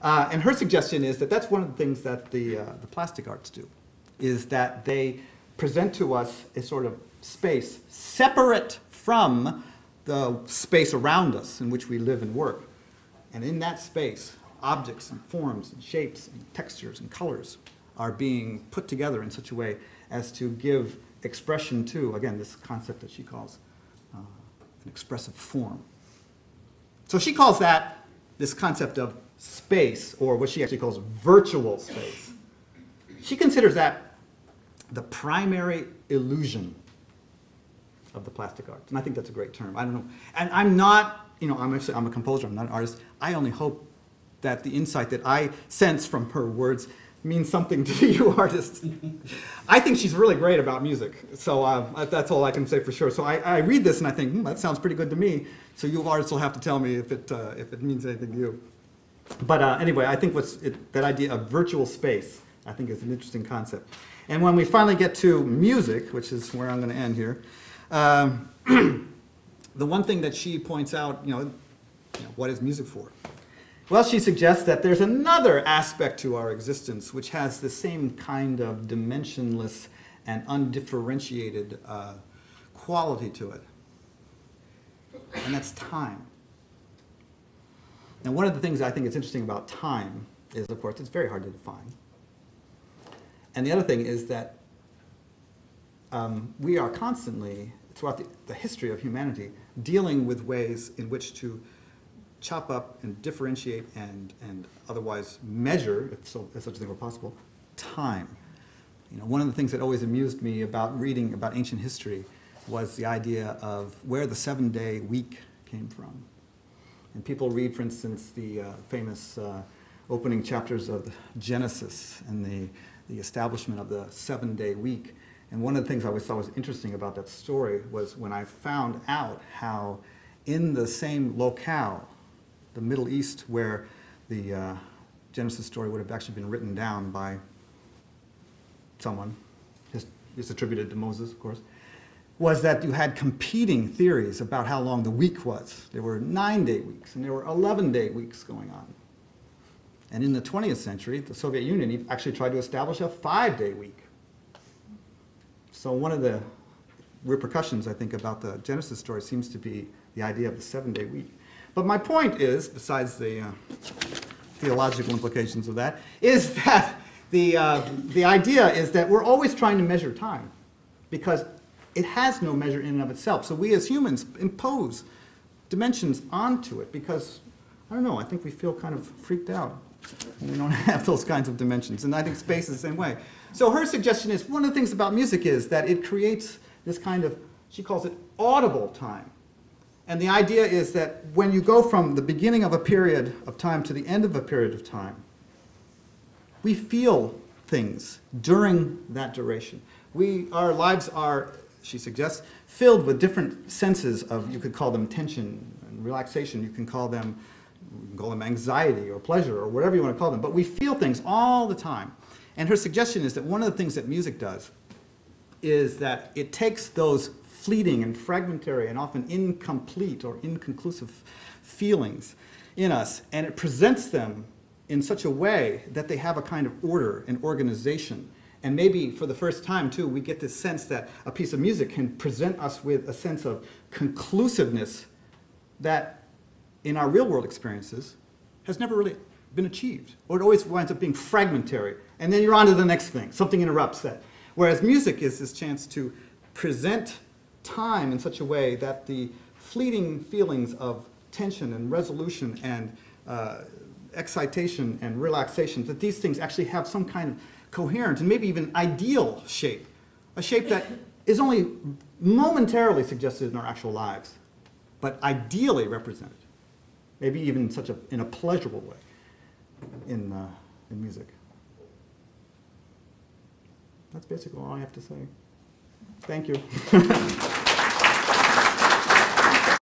Uh, and her suggestion is that that's one of the things that the, uh, the plastic arts do, is that they present to us a sort of space separate from the space around us in which we live and work. And in that space, objects and forms and shapes and textures and colors are being put together in such a way as to give expression to, again, this concept that she calls uh, an expressive form. So she calls that this concept of space, or what she actually calls virtual space. She considers that the primary illusion of the plastic arts. And I think that's a great term. I don't know. And I'm not, you know, I'm, actually, I'm a composer, I'm not an artist. I only hope that the insight that I sense from her words means something to you artists. I think she's really great about music. So uh, that's all I can say for sure. So I, I read this and I think, hmm, that sounds pretty good to me. So you artists will have to tell me if it, uh, if it means anything to you. But uh, anyway, I think what's it, that idea of virtual space, I think is an interesting concept. And when we finally get to music, which is where I'm going to end here, um, the one thing that she points out, you know, you know, what is music for? Well, she suggests that there's another aspect to our existence which has the same kind of dimensionless and undifferentiated uh, quality to it, and that's time. Now, one of the things I think is interesting about time is, of course, it's very hard to define. And the other thing is that um, we are constantly, throughout the, the history of humanity, dealing with ways in which to chop up and differentiate and, and otherwise measure, if, so, if such a thing were possible, time. You know, one of the things that always amused me about reading about ancient history was the idea of where the seven-day week came from. And people read, for instance, the uh, famous uh, opening chapters of Genesis and the, the establishment of the seven-day week. And one of the things I always thought was interesting about that story was when I found out how in the same locale, the Middle East, where the uh, Genesis story would have actually been written down by someone, it's attributed to Moses, of course, was that you had competing theories about how long the week was. There were nine-day weeks, and there were 11-day weeks going on. And in the 20th century, the Soviet Union actually tried to establish a five-day week. So one of the repercussions, I think, about the Genesis story seems to be the idea of the seven-day week. But my point is, besides the uh, theological implications of that, is that the, uh, the idea is that we're always trying to measure time because it has no measure in and of itself. So we as humans impose dimensions onto it because, I don't know, I think we feel kind of freaked out when we don't have those kinds of dimensions. And I think space is the same way. So her suggestion is, one of the things about music is that it creates this kind of, she calls it audible time. And the idea is that when you go from the beginning of a period of time to the end of a period of time, we feel things during that duration. We, our lives are she suggests, filled with different senses of, you could call them tension and relaxation, you can call them, can call them anxiety or pleasure or whatever you want to call them, but we feel things all the time. And her suggestion is that one of the things that music does is that it takes those fleeting and fragmentary and often incomplete or inconclusive feelings in us and it presents them in such a way that they have a kind of order and organization and maybe for the first time, too, we get this sense that a piece of music can present us with a sense of conclusiveness that in our real world experiences has never really been achieved. Or it always winds up being fragmentary. And then you're on to the next thing. Something interrupts that. Whereas music is this chance to present time in such a way that the fleeting feelings of tension and resolution and uh, excitation and relaxation, that these things actually have some kind of coherent and maybe even ideal shape, a shape that is only momentarily suggested in our actual lives, but ideally represented, maybe even such a, in a pleasurable way in, uh, in music. That's basically all I have to say. Thank you.